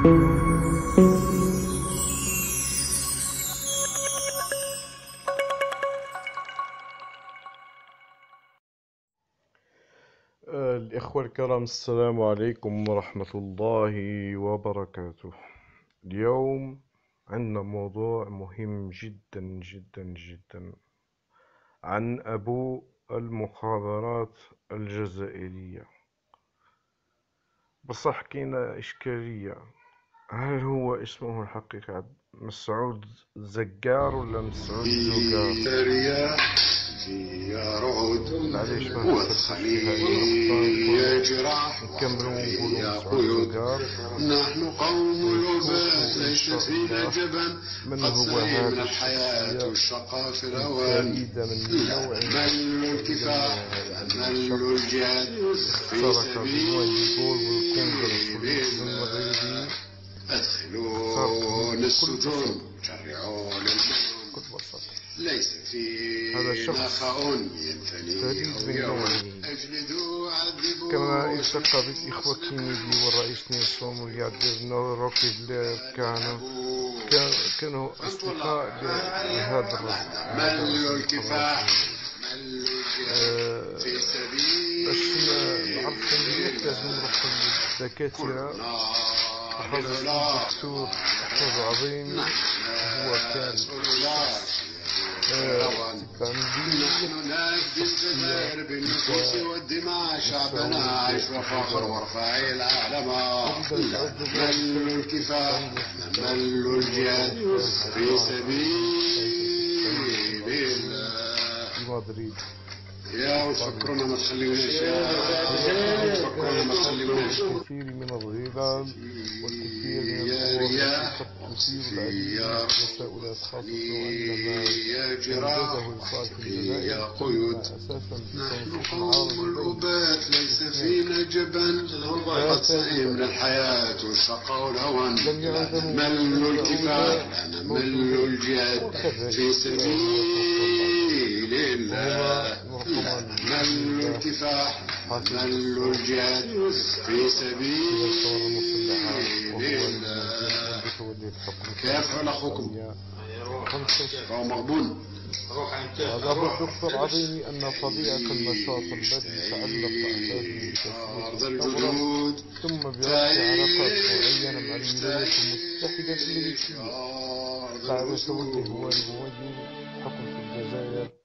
آه، الإخوة الكرام السلام عليكم ورحمة الله وبركاته. اليوم عندنا موضوع مهم جدا جدا جدا عن أبو المخابرات الجزائرية. بصح كاينة إشكالية. هل هو اسمه الحقيقي مسعود زقار ولا مسعود زقار يا رعود والخلية جراح يا قيود. نحن قوم العباد ليس فينا جبن قد سئمنا الحياة والشقاء في الأوان مل الكفاح مل الجهاد. في سبيل أدخلون السجون شرعون ليس في هذا الشخص فريد من نوعه كما التقى بالإخوة كينيدي والرئيس نيلسون واليعدرنا وروكي بلير كانوا كانوا أصدقاء لهذا الرجل. الكفاح. باش نعرف مليح لازم نروح للدكاترة وخاصة الدكتور محمود عظيم هو كان نحن نفدي الجزائر بالنفوس والدماء شعبنا عيش وفخر وارفع العالم مل الكفاح مل الجهاد في سبيل الله يا وتفكرونا ما تخليوناش يا تفكرونا ما تخليوناش الكثير من الظلال والكثير من الرياح يا تساؤلات خاصة يا جراح يا قيود نحن قوم العباد ليس فينا جبن. قد سئمنا الحياة والشقاء والهوان مل الكفاح مل الجهاد في سبيل الله. مل الكفاح مل الجهاد في سبيل الله. كيف اخوكم فهو مغبون وأضاف الدكتور عظيمي أن طبيعة النشاط الذي تعلق أساسا الجنود ثم برأس علاقات معينة مع الولايات المتحدة الأمريكية بعد توجه والي حكم في الجزائر.